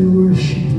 We worship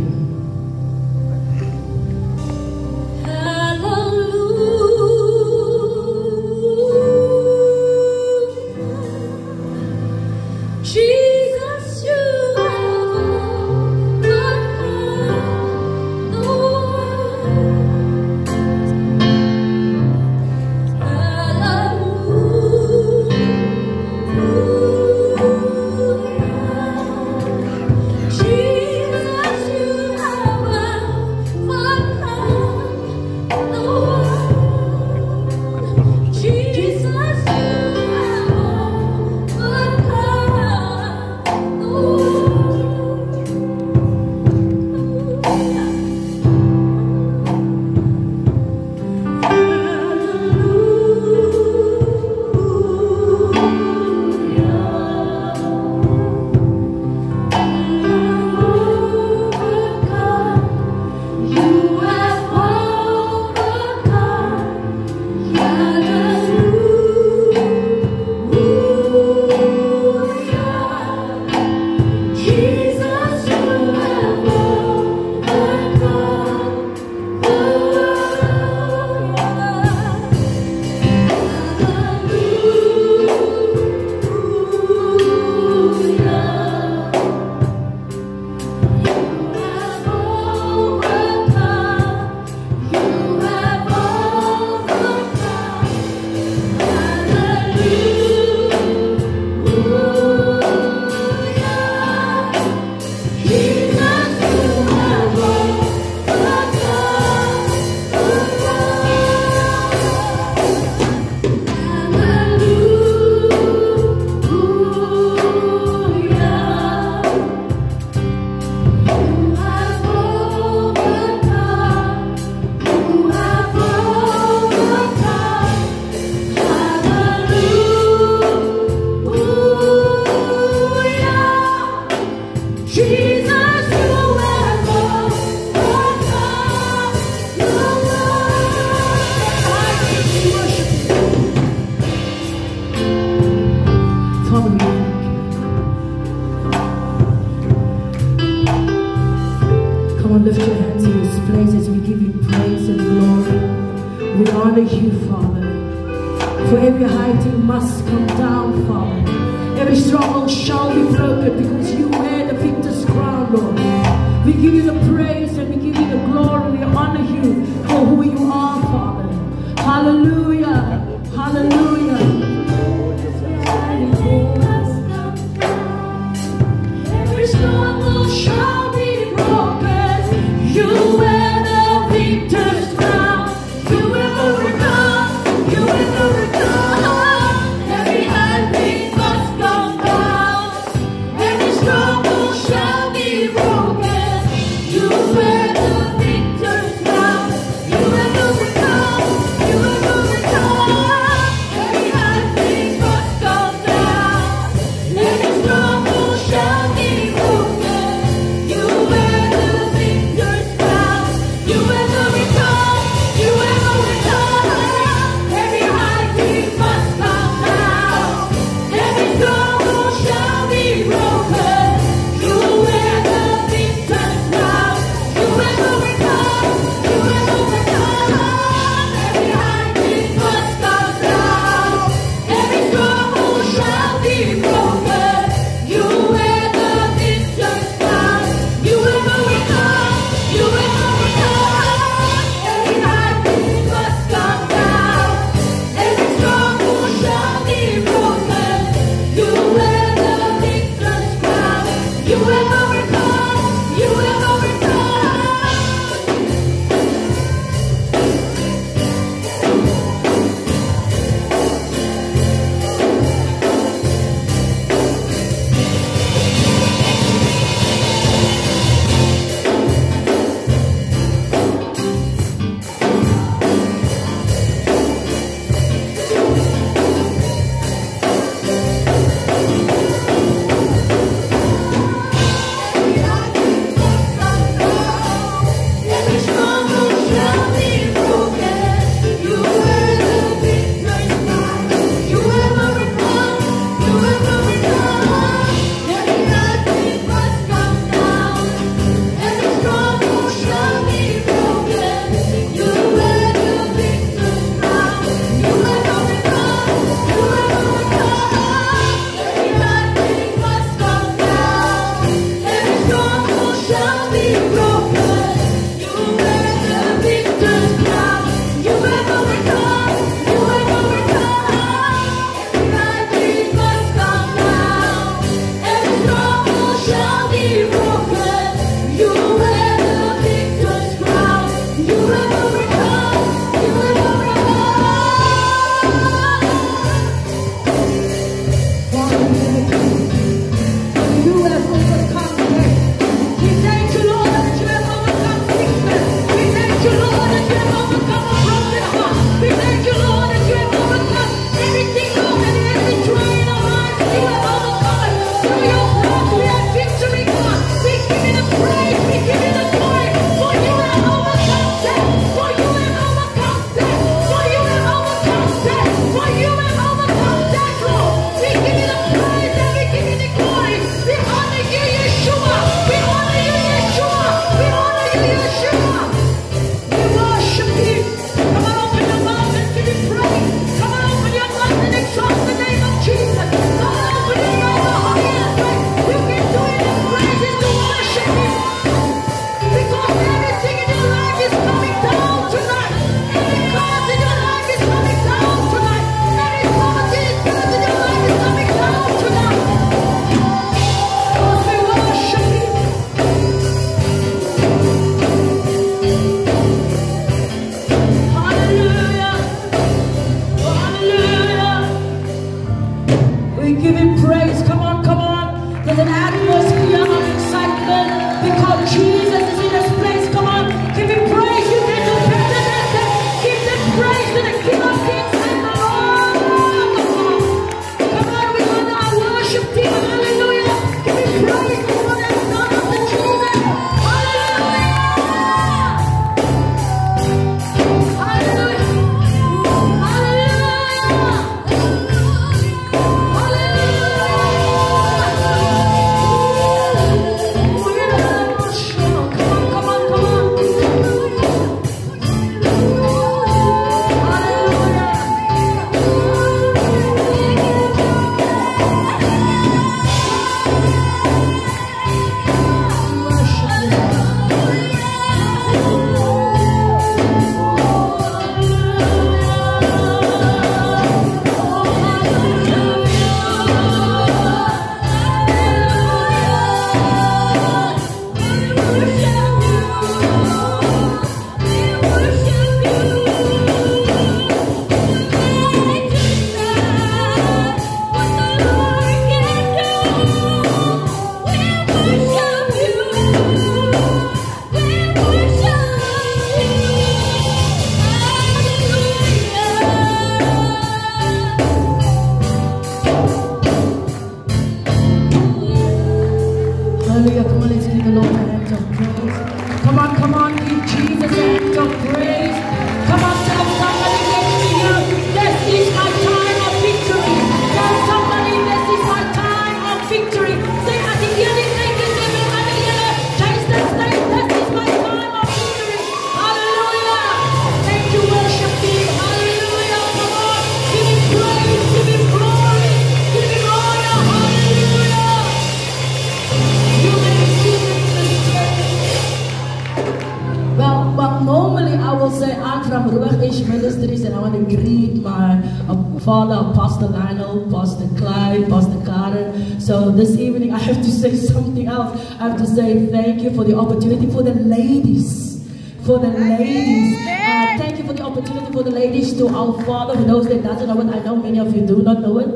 Unleash Ministries, and I want to greet my uh, father, Pastor Lionel, Pastor Clyde, Pastor Carter. So this evening, I have to say something else. I have to say thank you for the opportunity for the ladies. For the ladies. Uh, thank you for the opportunity for the ladies to our father, for those that doesn't know it. I know many of you do not know it.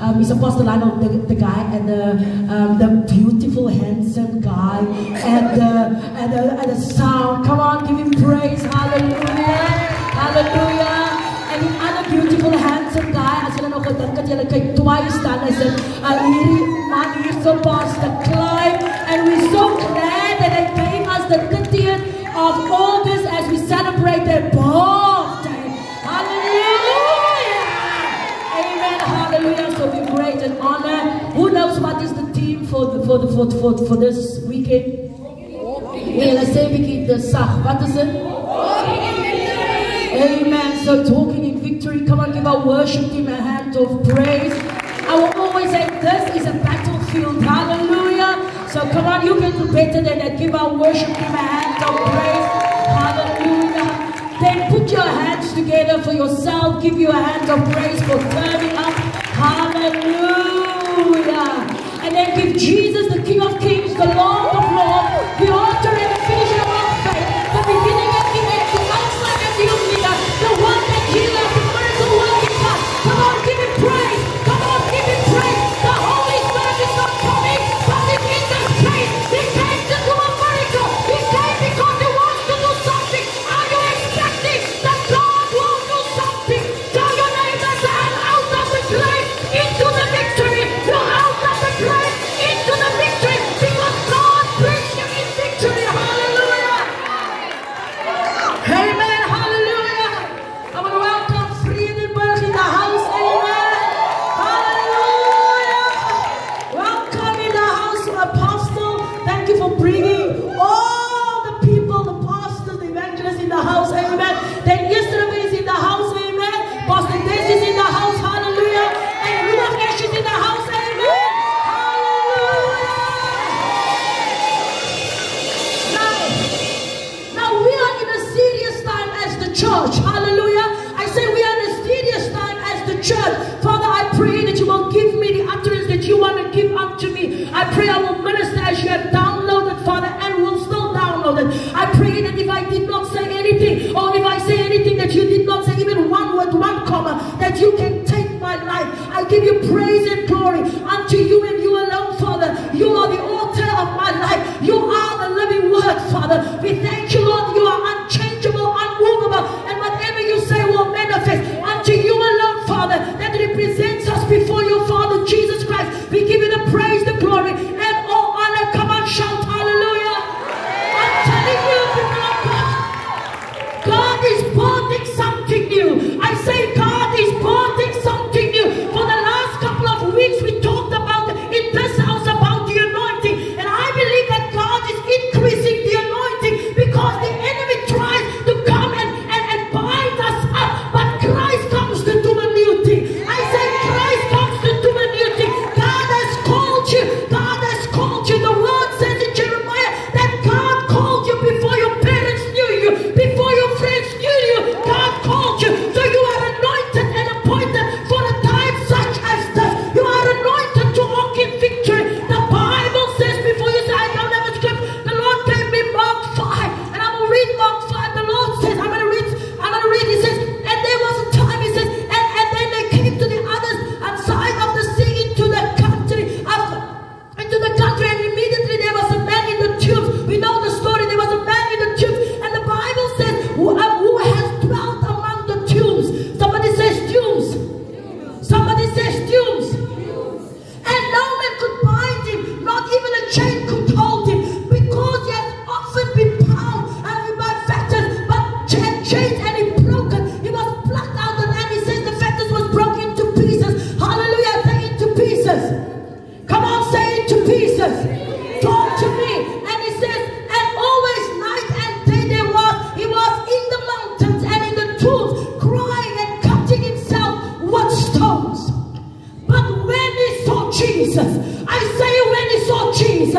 Um, it's Apostle Lionel, the, the guy, and the, um, the beautiful, handsome guy, and the, and, the, and the sound. Come on, give him praise. Hallelujah. Hallelujah. And the other beautiful, handsome guy, I said, no, twice done. I said, man, you past the climb. And we're so glad that they gave us the 30th of August as we celebrate their birthday. Hallelujah. Amen. Hallelujah. So be great and honor. Who knows what is the theme for, the, for, the, for, for, for this weekend? Yeah, let's say we keep the Sach. What is it? Amen. So walking in victory, come on, give our worship team a hand of praise. I will always say this is a battlefield. Hallelujah. So come on, you can do better than that. Give our worship team a hand of praise. Hallelujah. Then put your hands together for yourself. Give you a hand of praise for turning up. Hallelujah. And then give Jesus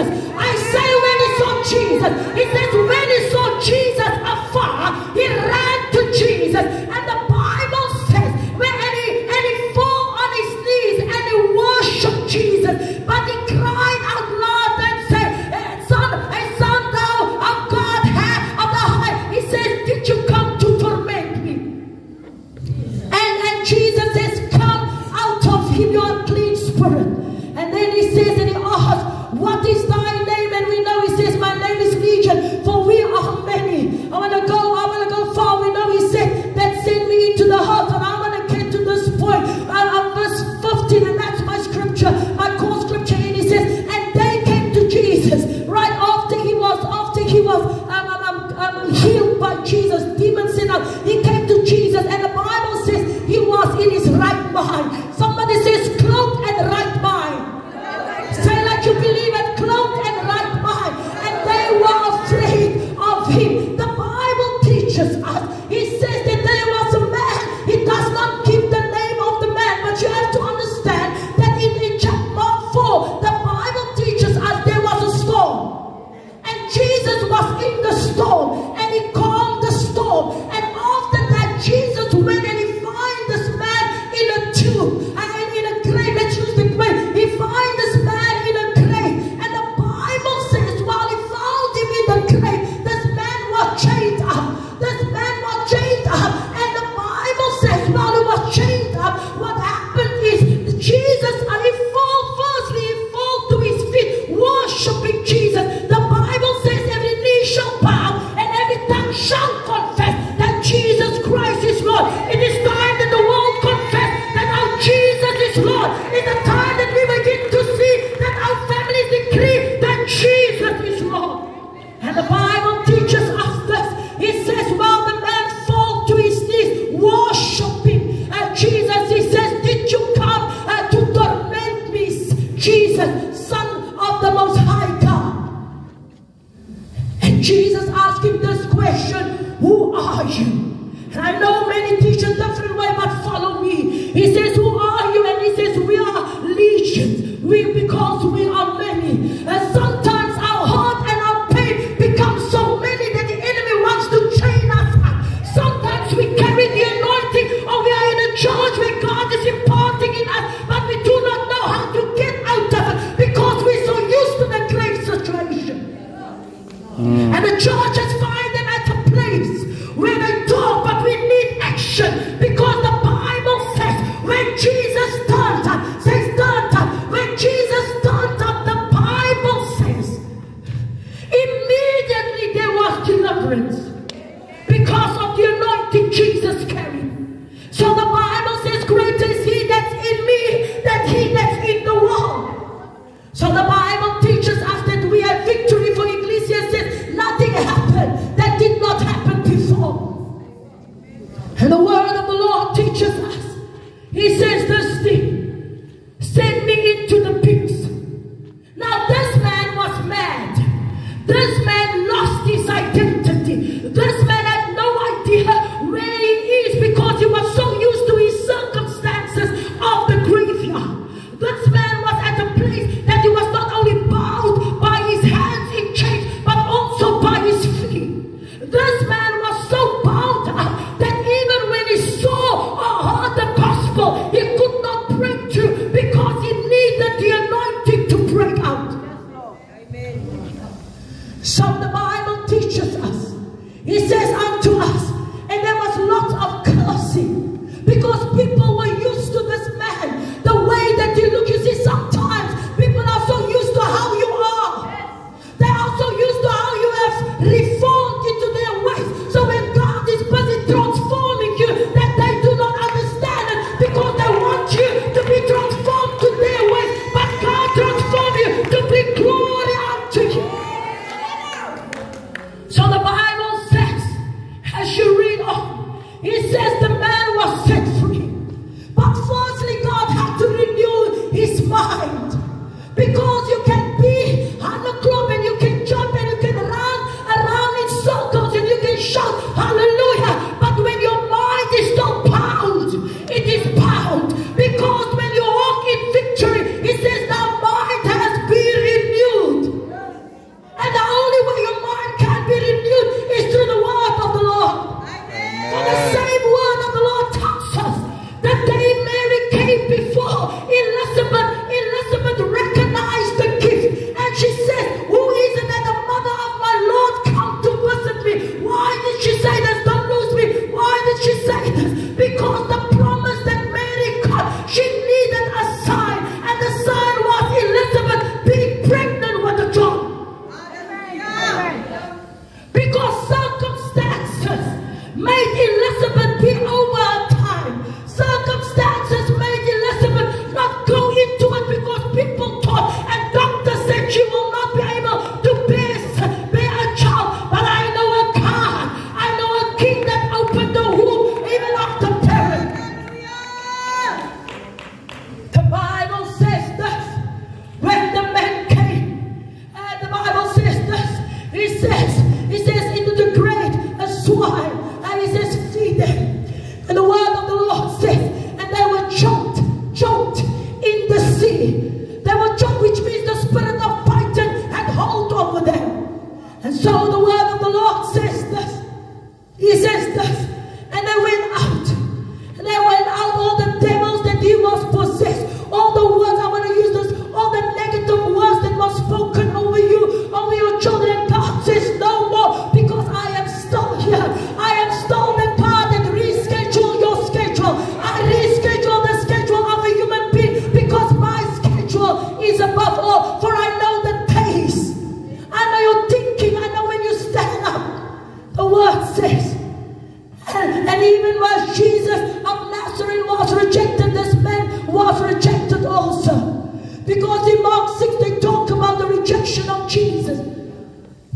Jesus, I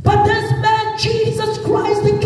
But this man, Jesus Christ, the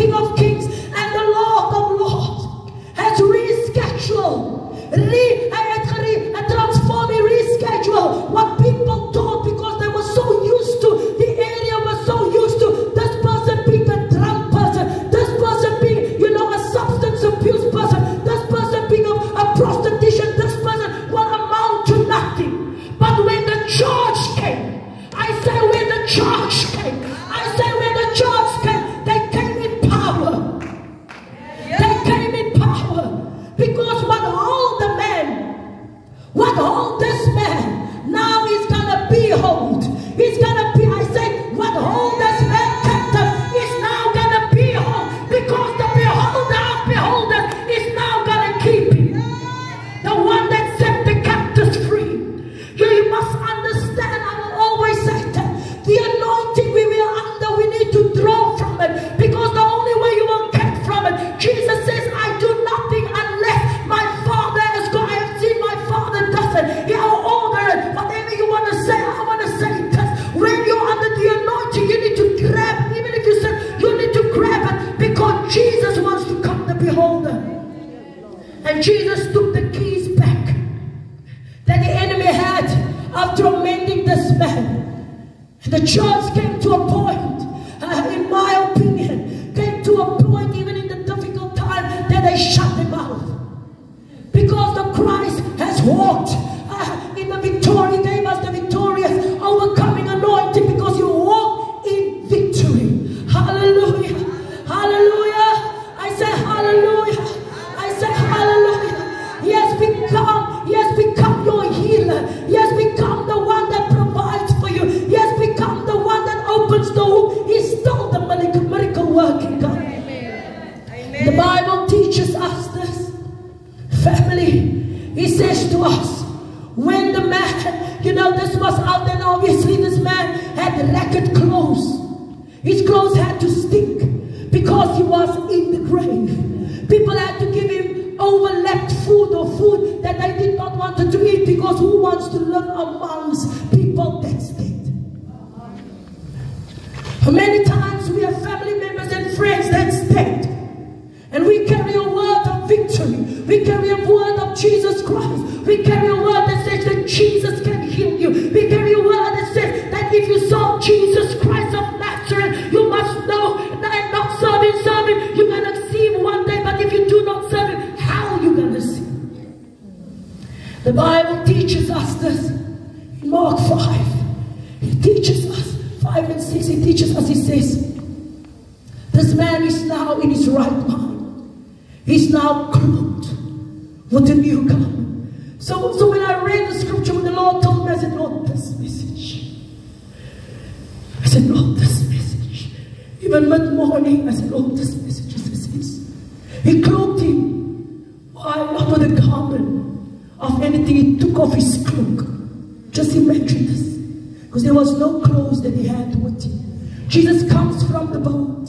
just comes from the boat.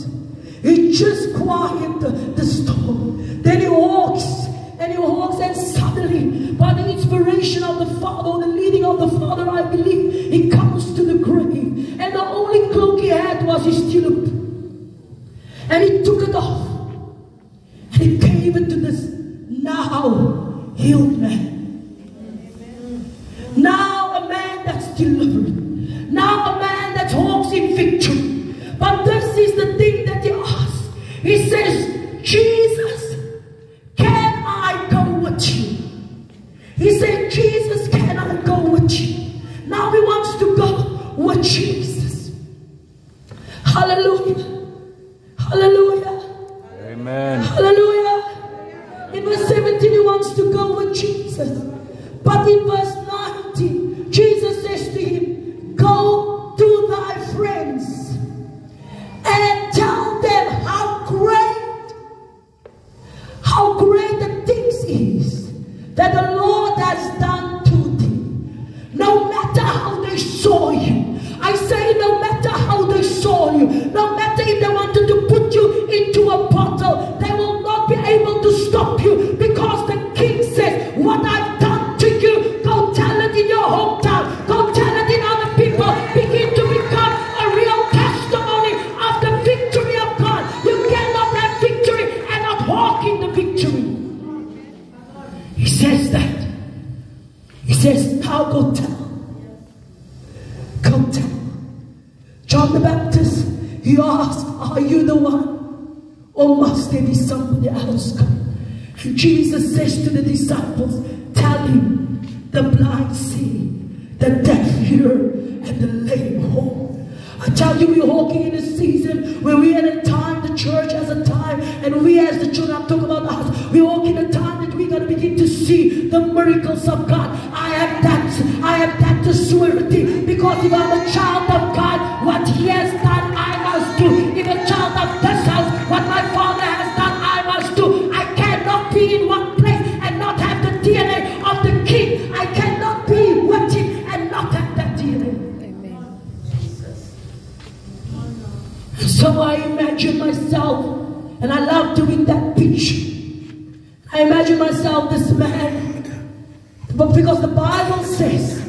He just quiet the, the storm. Then he walks and he walks and suddenly by the inspiration of the Father, or the leading of the Father, I believe, he comes to the grave. And the only cloak he had was his tulip. And he took it off. And he gave it to this now healed man. He asked, Are you the one? Or must there be somebody else come? And Jesus says to the disciples, Tell him, the blind see, the deaf hear, and the lame walk. I tell you, we're walking in a season where we are at a time, the church has a time, and we as the children, I'm talking about us, we walk in a time that we're going to begin to see the miracles of God. I have that, I have that surety, because if I'm a child of God, what he has done what my Father has done, I must do. I cannot be in one place and not have the DNA of the King. I cannot be watching and not have that DNA. Amen. Jesus. So I imagine myself, and I love doing that picture. I imagine myself, this man, but because the Bible says,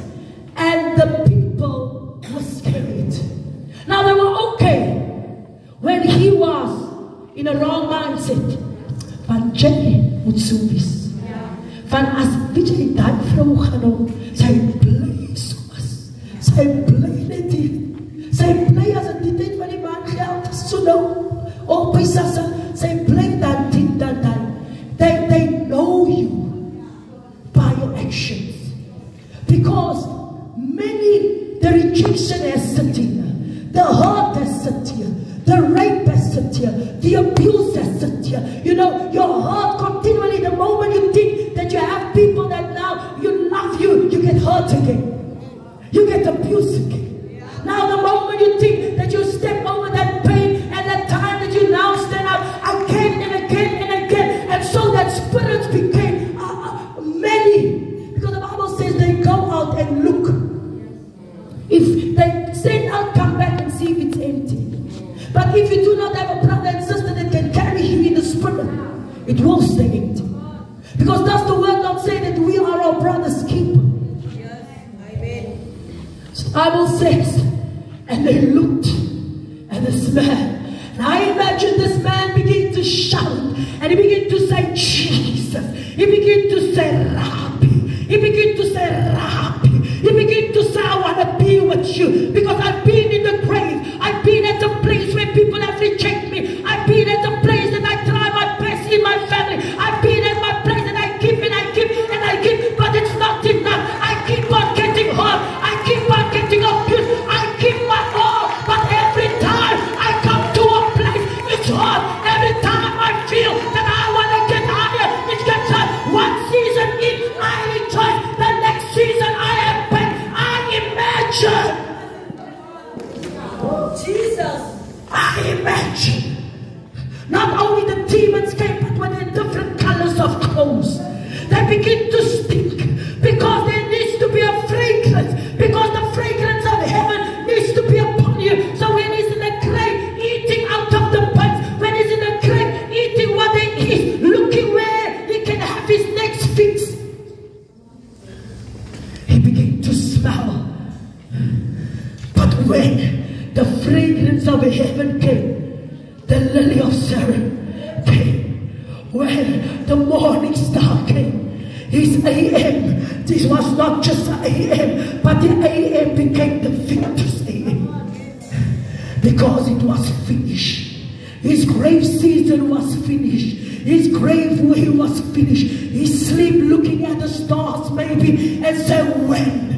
the lily of Sharon when the morning star came, his AM, this was not just AM, but the AM became the victor's AM. Because it was finished. His grave season was finished. His grave way was finished. He sleep looking at the stars maybe and said, when?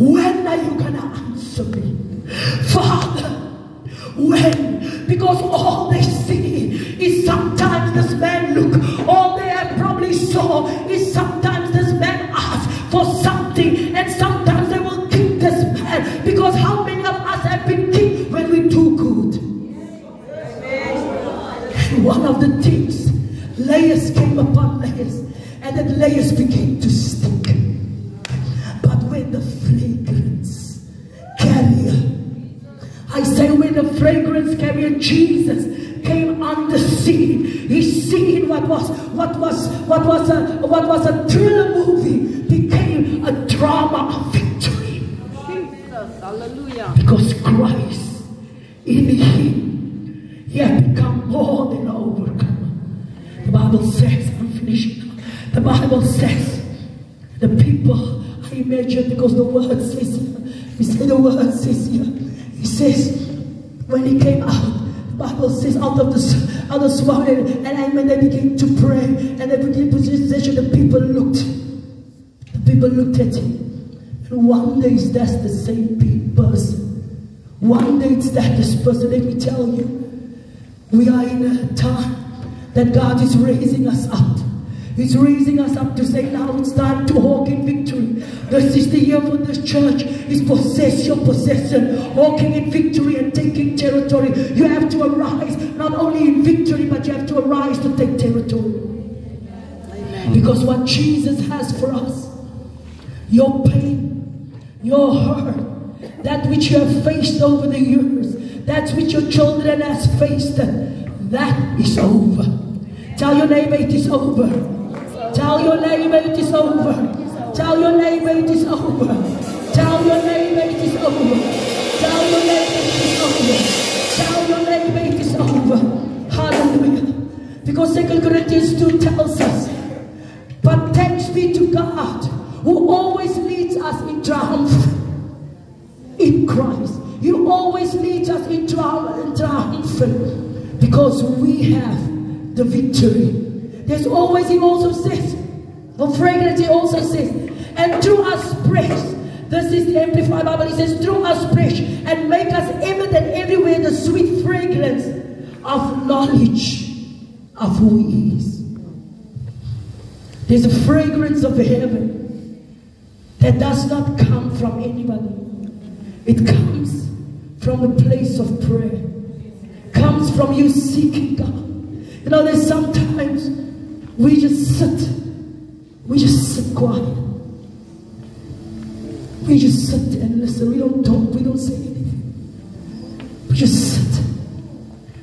When are you gonna answer me? Father, when? Because all they see is sometimes this man look, all they have probably saw is sometimes this man ask for something, and sometimes they will kick this man. Because how many of us have been kicked when we do good? And one of the things, layers came upon layers, and then layers began to stink. Fragrance carrier Jesus came on the scene, he seen what was what was what was a what was a thriller movie became a drama of victory Jesus, hallelujah. because Christ in him he had become more than overcome. The Bible says, I'm finishing now. The Bible says the people I imagine because the word says he said the word says here. He says when he came out, the Bible says out of the out of swamp and, and when they began to pray and they began to position, the people looked. The people looked at him. And one day that's the same pe- person One day it's that this person, let me tell you, we are in a time that God is raising us up. He's raising us up to say now it's time to walk in victory. This is the year for this church is possess your possession, walking in victory and taking territory. You have to arise not only in victory, but you have to arise to take territory. Because what Jesus has for us, your pain, your hurt, that which you have faced over the years, that which your children has faced, that is over. Tell your neighbor it is over. Tell your neighbor it is over. Tell your neighbor it is over. Tell your neighbor it is over. Tell your neighbor it is over. Tell your neighbor it is over. Hallelujah. Because 2 Corinthians 2 tells us, but thanks be to God who always leads us in triumph in Christ. You always lead us in triumph because we have the victory. There's always, he also says, for fragrance, he also says, and through us praise. This is the Amplified Bible. He says, through us praise and make us evident everywhere the sweet fragrance of knowledge of who he is. There's a fragrance of heaven that does not come from anybody. It comes from the place of prayer. Comes from you seeking God. You know, there's sometimes we just sit. We just sit quiet. We just sit and listen. We don't talk. We don't say anything. We just sit.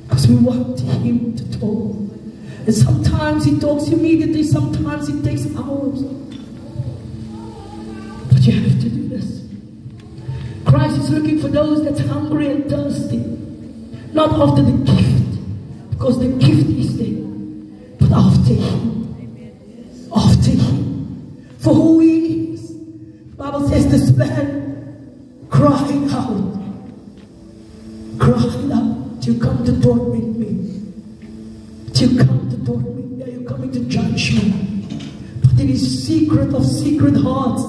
Because we want him to talk. And sometimes he talks immediately. Sometimes it takes hours. But you have to do this. Christ is looking for those that's hungry and thirsty. Not after the gift. Because the gift is there after him. After him. For who he is. The Bible says this man cried out. Cried out. You come to torment me. You come to torment me. Are you coming to judge me? But in his secret of secret hearts,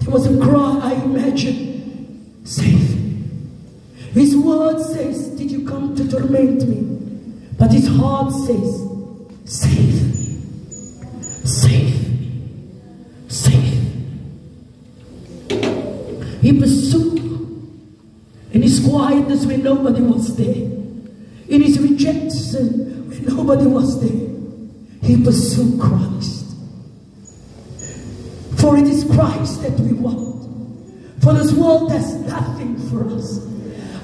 there was a cry, I imagine, save His word says, did you come to torment me? But his heart says, his quietness when nobody was there. In his rejection when nobody was there. He pursued Christ. For it is Christ that we want. For this world has nothing for us.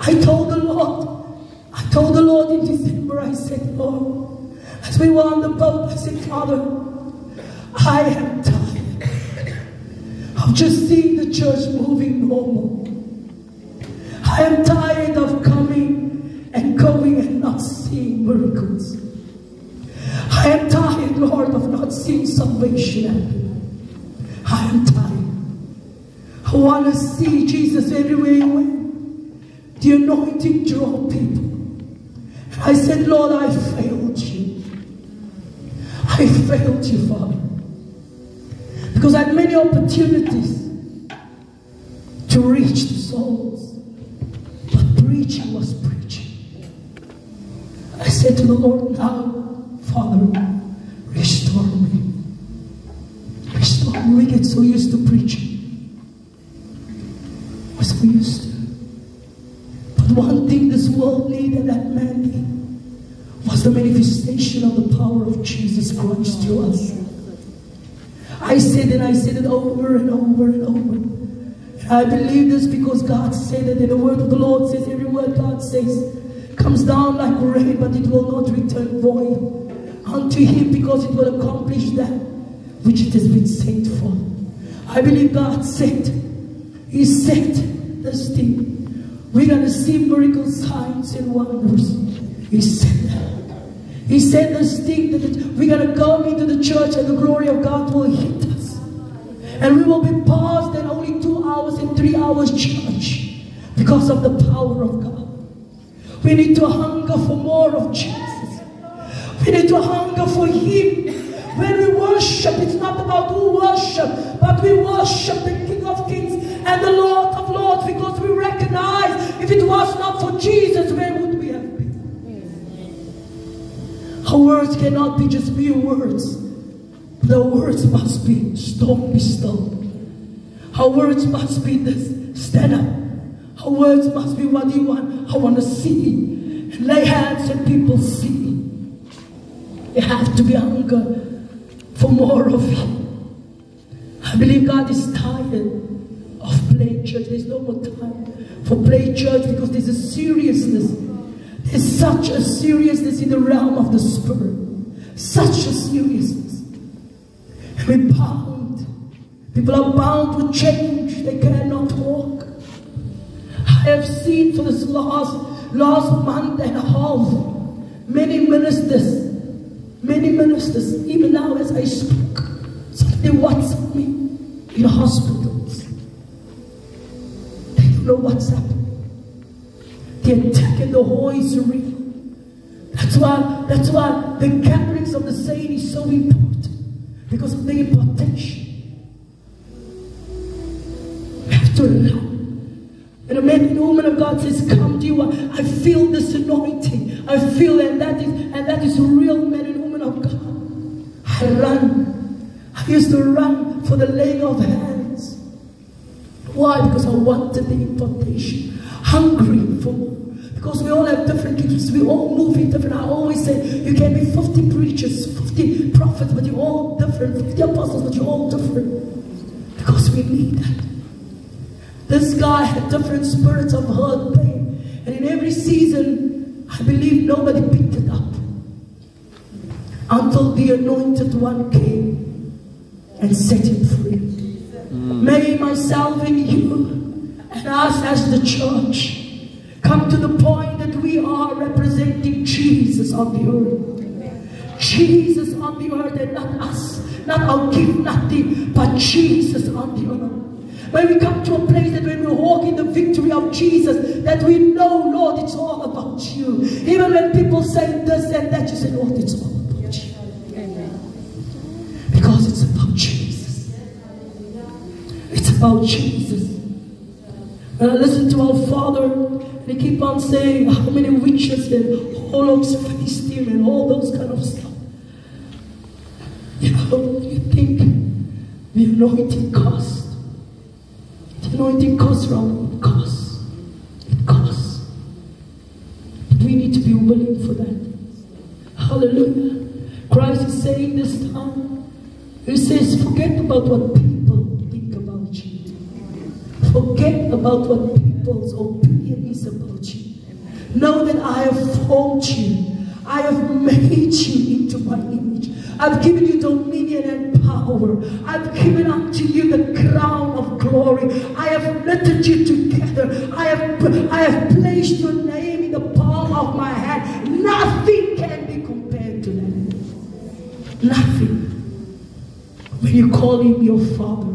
I told the Lord, I told the Lord in December, I said, Lord, as we were on the boat, I said, Father, I am tired of just seeing the church moving normal. I am tired of coming and going and not seeing miracles. I am tired, Lord, of not seeing salvation I am tired. I want to see Jesus everywhere you went. The anointing draw people. I said, Lord, I failed you. I failed you, Father. Because I had many opportunities to reach the souls. But preaching was preaching. I said to the Lord, now, Father, restore me. Restore me. We get so used to preaching. We're so used to. But one thing this world needed, that man needed was the manifestation of the power of Jesus Christ to us. I said it, I said it over and over and over. I believe this because God said it, and the word of the Lord says, every word God says comes down like rain, but it will not return void unto him because it will accomplish that which it has been sent for. I believe God said, He said this thing. We're going to see miracle signs and wonders. He said that. He said this thing that we're going to go into the church and the glory of God will hit us. And we will be paused in only two hours and three hours church because of the power of God. We need to hunger for more of Jesus. We need to hunger for Him. When we worship, it's not about who worship, but we worship the King of Kings and the Lord of Lords because we recognize if it was not for Jesus, where would we have been? Our words cannot be just mere words. The words must be stop, be still. Our words must be this stand up. Our words must be what you want. I want to see. Lay hands and people see. You have to be hunger for more of you. I believe God is tired of playing church. There's no more time for play church because there's a seriousness. There's such a seriousness in the realm of the spirit. Such a seriousness. We're bound. People are bound to change. They cannot walk. Have seen for this last last month and a half many ministers Many ministers, even now as I speak, somebody WhatsApp me in hospitals. They don't know what's happening. The attack in the whole is. That's why, that's why the gatherings of the saint is so important. Because of the impartation. We have to. And a man and woman of God says, Come to you. I feel this anointing. I feel and that is and that is real men and women of God. I run. I used to run for the laying of hands. Why? Because I wanted the impartation. Hungry for more. Because we all have different gifts. We all move in different. I always say you can be 50 preachers, 50 prophets, but you're all different. 50 apostles, but you're all different. Because we need that. This guy had different spirits of hurt, pain. And in every season, I believe nobody picked it up. Until the anointed one came and set him free. Mm. May myself and you and us as the church come to the point that we are representing Jesus on the earth. Jesus on the earth and not us, not our gift, nothing, but Jesus on the earth. When we come to a place that when we walk in the victory of Jesus, that we know, Lord, it's all about you. Even when people say this and that, you say, Lord, it's all about you. Because it's about Jesus. It's about Jesus. When I listen to our Father, they keep on saying how many witches and faced him and all those kind of stuff. You know, you think the anointing costs. Anointing costs from it costs. It costs. We need to be willing for that. Hallelujah. Christ is saying this time, He says, forget about what people think about you. Forget about what people's opinion is about you. Know that I have formed you. I have made you into my image. I've given you dominion and power. I've given unto you the crown of glory. I have knitted you together. I have, I have placed your name in the palm of my hand. Nothing can be compared to that. Nothing. When you call him your father,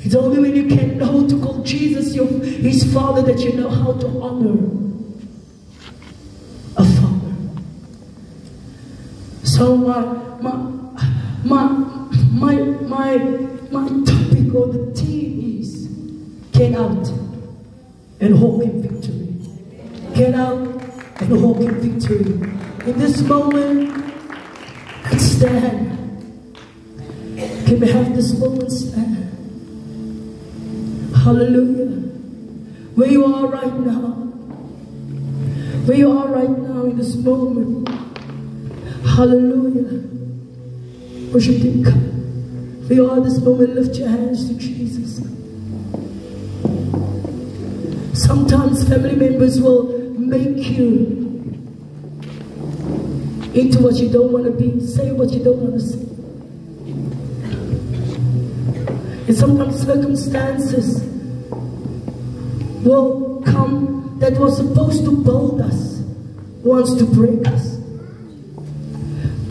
it's only when you can know to call Jesus your, his father that you know how to honor a father. So my my my my my topic or the theme is get out and walk in victory. Get out and walk in victory. In this moment, let's stand. Can we have this moment stand? Hallelujah. Where you are right now. Where you are right now in this moment. Hallelujah. Worship Him. Come. You are this moment, lift your hands to Jesus. Sometimes family members will make you into what you don't want to be, say what you don't want to say. And sometimes circumstances will come that was supposed to build us, wants to break us.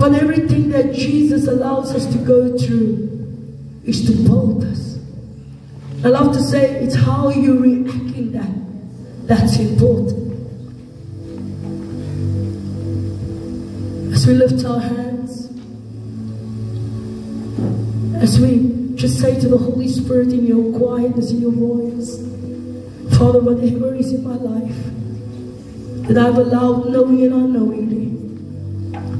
But everything that Jesus allows us to go through is to build us. I love to say it's how you react in that that's important. As we lift our hands, as we just say to the Holy Spirit in your quietness, in your voice, Father, whatever is in my life that I've allowed knowing and unknowingly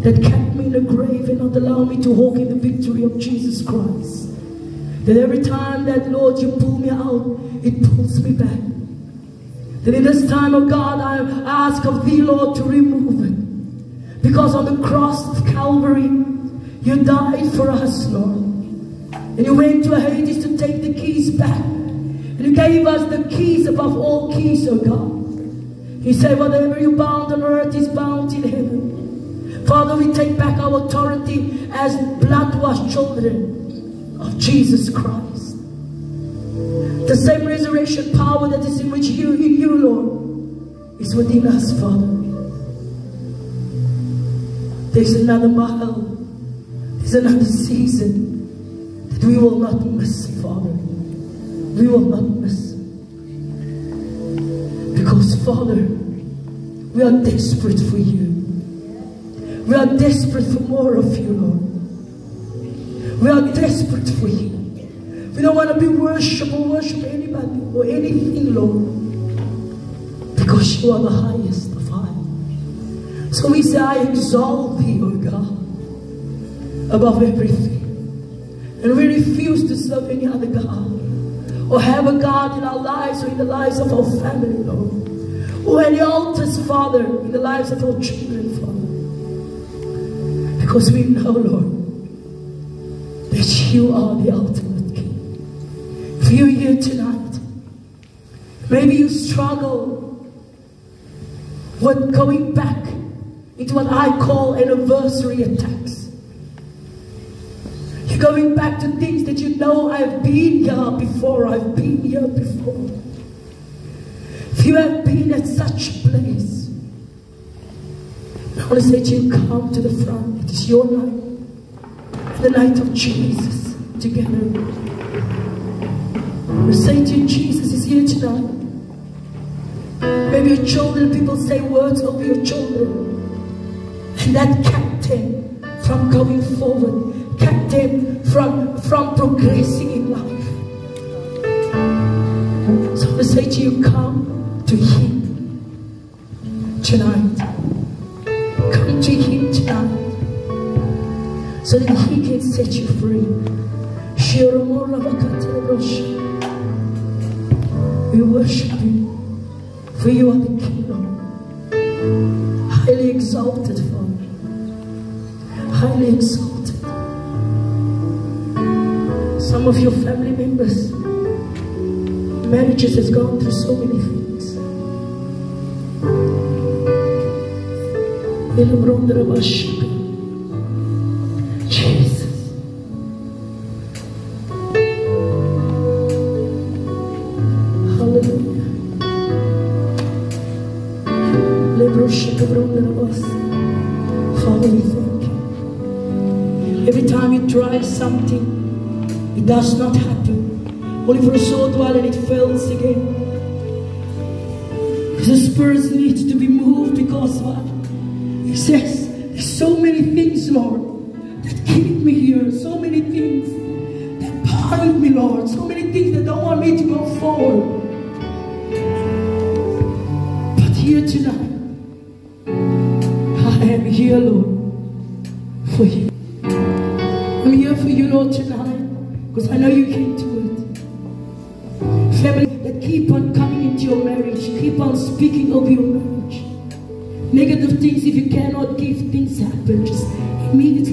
that in the grave and not allow me to walk in the victory of Jesus Christ. That every time that, Lord, you pull me out, it pulls me back. That in this time, of God, I ask of thee, Lord, to remove it. Because on the cross of Calvary, you died for us, Lord. And you went to Hades to take the keys back. And you gave us the keys above all keys, oh God. You said, whatever you bound on earth is bound in heaven. Father, we take back our authority as blood-washed children of Jesus Christ. The same resurrection power that is in which you, in you, Lord, is within us, Father. There's another mile. There's another season that we will not miss, Father. We will not miss. Because, Father, we are desperate for you. We are desperate for more of you, Lord. We are desperate for you. We don't want to be worship or worship anybody or anything, Lord. Because you are the highest of high. So we say, I exalt thee, O God, above everything. And we refuse to serve any other God. Or have a God in our lives or in the lives of our family, Lord. Or any altars, Father, in the lives of our children. Because we know, Lord, that you are the ultimate King. If you're here tonight, maybe you struggle with going back into what I call anniversary attacks. You're going back to things that you know I've been here before, I've been here before. If you have been at such a place, I want to say to you, come to the front. It is your night. The night of Jesus together. We say to you, Jesus is here tonight. Maybe your children, people say words over your children. And that kept them from going forward, kept them from, from progressing in life. So I say to you, come to Him tonight. To Him tonight so that He can set you free. We worship you, for you are the King. Highly exalted, Father. Highly exalted. Some of your family members, marriages has gone through so many things. Something, it does not happen. Only for a short while and it fails again.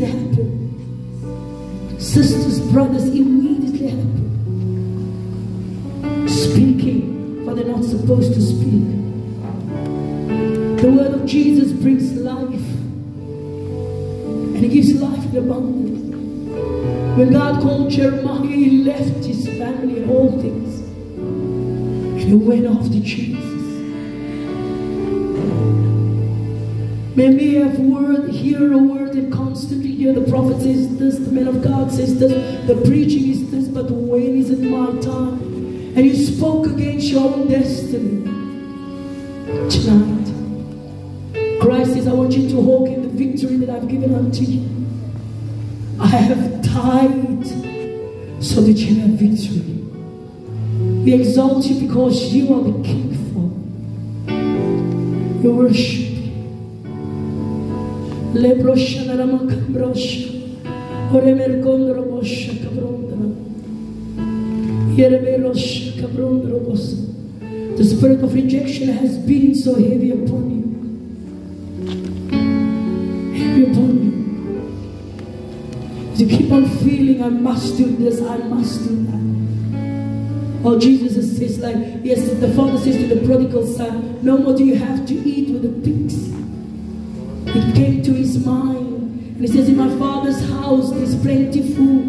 Immediately happen. Sisters, brothers, immediately happen. Speaking, but they're not supposed to speak. The word of Jesus brings life. And it gives life in abundance. When God called Jeremiah, he left his family and all things. And he went off to Jesus. May we have word, hear a word and constantly hear the prophet says this, the man of God says this, the preaching is this, but when is it my time? And you spoke against your own destiny. Tonight, Christ says, I want you to walk in the victory that I've given unto you. I have died so that you have victory. We exalt you because you are the King, for. We worship you. Lebrosha naramakambrosh. Oremerkondro bosha kabrondra. Yereberosh kabrondro bosha. The spirit of rejection has been so heavy upon you. Heavy upon you. You keep on feeling, I must do this, I must do that. Oh, Jesus says, like, yes, the father says to the prodigal son, no more do you have to eat with the pigs. It came to his mind. And he says, in my father's house, there's plenty food.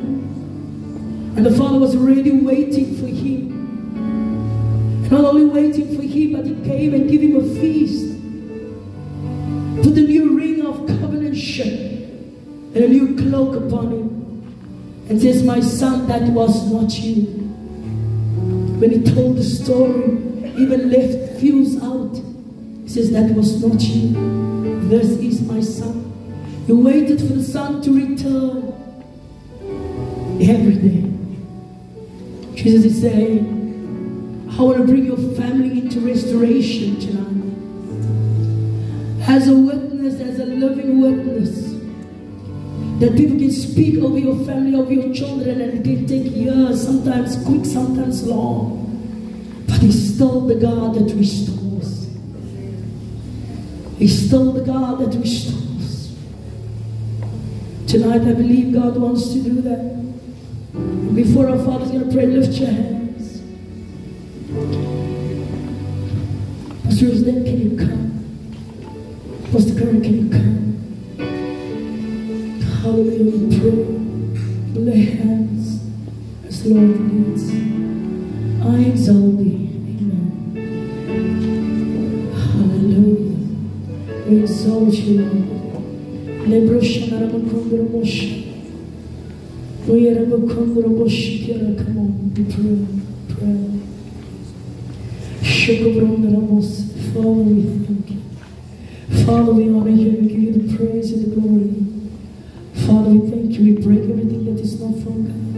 And the father was already waiting for him. Not only waiting for him, but he came and gave him a feast. Put a new ring of covenantship and a new cloak upon him. And says, my son, that was not you when he told the story, even left fuse out. He says, That was not you. This is my son. You waited for the son to return every day. Jesus is saying, I want to bring your family into restoration tonight. As a witness, as a living witness that people can speak over your family, over your children, and it can take years, sometimes quick, sometimes long. But He's still the God that restores. He's still the God that restores. Tonight, I believe God wants to do that. Before our Father's going to pray, lift your hands. Pastor Rosden, can you come? Pastor Karen, can you come? Hallelujah, pray. Lay hands as Lord leads. I exalt thee. We exalt you, Lord. Come on, we pray. Pray. Father, we thank you. Father, we honor you. Give you the praise and the glory. Father, we thank you. We break everything that is not from God.